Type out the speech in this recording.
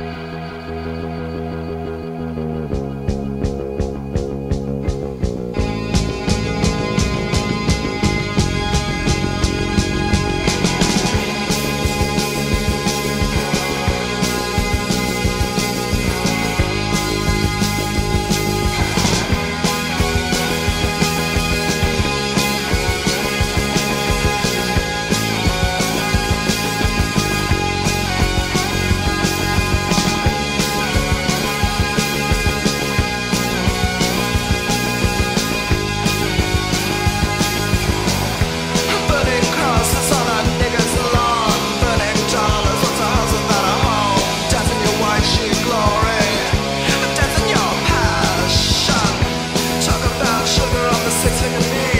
Bye. sitting in me.